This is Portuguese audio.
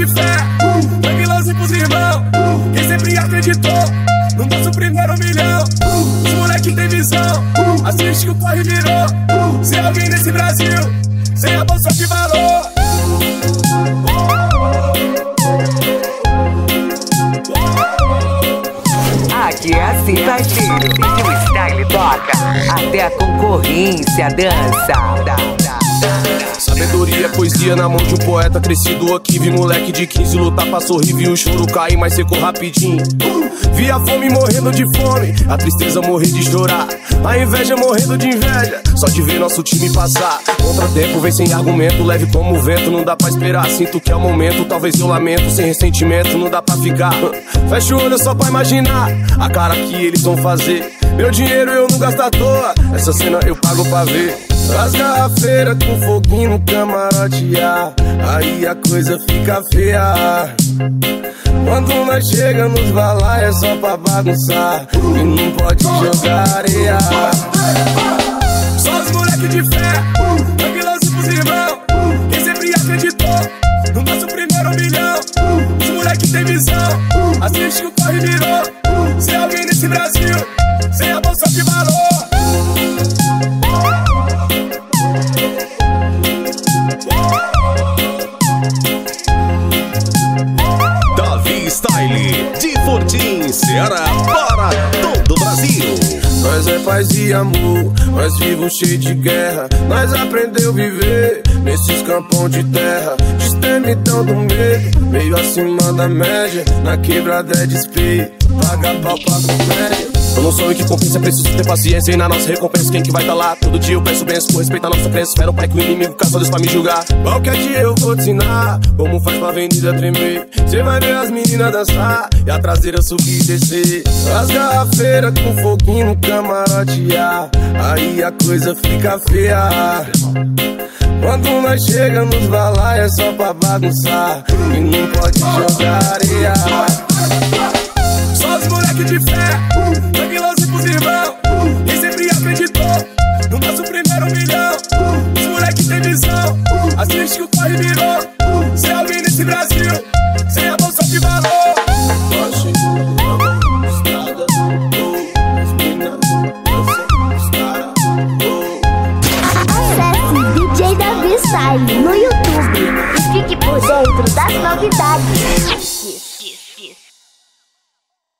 de fé. Sangue lance pros irmãos. Quem sempre acreditou no nosso primeiro milhão. Os moleque tem visão. Assiste que o corre virou. Se alguém nesse Brasil, sem a bolsa de valor. Aqui é assim, parceiro. Que concorrência dança. Sabedoria, poesia na mão de um poeta crescido aqui. Vi moleque de 15 lutar pra sorrir, vi o choro cair, mas secou rapidinho. Vi a fome morrendo de fome, a tristeza morrer de chorar. A inveja morrendo de inveja, só de ver nosso time passar. Contratempo vem sem argumento, leve como o vento, não dá pra esperar. Sinto que é o momento, talvez eu lamento, sem ressentimento, não dá pra ficar. Fecha o olho só pra imaginar a cara que eles vão fazer. Meu dinheiro eu não gasto à toa, essa cena eu pago pra ver. As garrafeiras com foguinho no camarote, ah, aí a coisa fica feia. Quando nós chega nos balai é só pra bagunçar. E não pode jogar areia. Só os moleque de fé. Sangue lance pros irmãos Quem sempre acreditou. No nosso primeiro milhão. Os moleque tem visão. Assiste que o corre virou. Se alguém nesse Brasil Fortim, Ceará, para todo o Brasil. Nós é paz e amor, nós vivos cheio de guerra. Nós aprendeu a viver nesses campos de terra. Destemidão do medo, meio acima da média. Na quebrada é despeito, paga pau pra comédia. Eu não sou o que compensa, preciso ter paciência. E na nossa recompensa, quem que vai tá lá? Todo dia eu peço bênção, com respeito à nossa crença. Espero pai que o inimigo caça Deus pra me julgar. Qualquer dia eu vou te ensinar como faz pra avenida tremer. Cê vai ver as meninas dançar e a traseira subir e descer. As garrafeiras com foguinho no camarote, ah, aí a coisa fica feia. Quando nós chega nos balai é só pra bagunçar E não pode jogar areia Assiste que o corre virou Se alguém nesse Brasil Sem a bolsa de valor. Acesse DJ Davi Style no YouTube e fique por dentro das novidades.